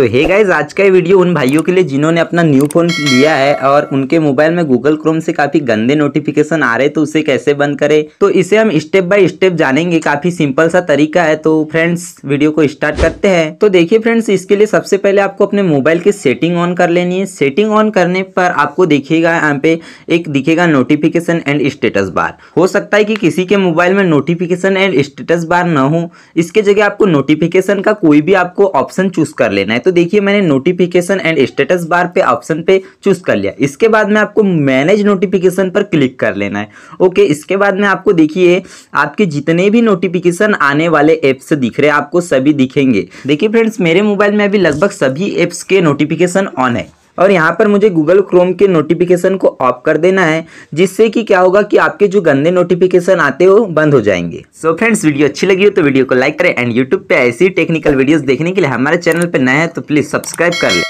तो hey guys आज का ये वीडियो उन भाइयों के लिए जिन्होंने अपना न्यू फ़ोन लिया है और उनके मोबाइल में गूगल क्रोम से काफ़ी गंदे नोटिफिकेशन आ रहे तो उसे कैसे बंद करें? तो इसे हम स्टेप बाय स्टेप जानेंगे, काफ़ी सिंपल सा तरीका है। तो फ्रेंड्स वीडियो को स्टार्ट करते हैं। तो देखिए फ्रेंड्स इसके लिए सबसे पहले आपको अपने मोबाइल की सेटिंग ऑन कर लेनी है। सेटिंग ऑन करने पर आपको देखिएगा यहाँ पे एक दिखेगा नोटिफिकेशन एंड स्टेटस बार हो सकता है कि किसी के मोबाइल में नोटिफिकेशन एंड स्टेटस बार न हो। इसके जगह आपको नोटिफिकेशन का कोई भी आपको ऑप्शन चूज़ कर लेना है। तो देखिए मैंने नोटिफिकेशन एंड स्टेटस बार पे ऑप्शन पे चूज़ कर लिया। इसके बाद में आपको मैनेज नोटिफिकेशन पर क्लिक कर लेना है। ओके इसके बाद में आपको देखिए, आपके जितने भी नोटिफिकेशन आने वाले एप्स दिख रहे हैं, आपको सभी दिखेंगे। देखिए फ्रेंड्स मेरे मोबाइल में अभी लगभग सभी एप्स के नोटिफिकेशन ऑन है। और यहाँ पर मुझे गूगल क्रोम के नोटिफिकेशन को ऑफ़ कर देना है, जिससे कि क्या होगा कि आपके जो गंदे नोटिफिकेशन आते हो बंद हो जाएँगे। सो फ्रेंड्स वीडियो अच्छी लगी हो तो वीडियो को लाइक करें एंड यूट्यूब पे ऐसी टेक्निकल वीडियोस देखने के लिए हमारे चैनल पे नए हैं तो प्लीज़ सब्सक्राइब कर ले।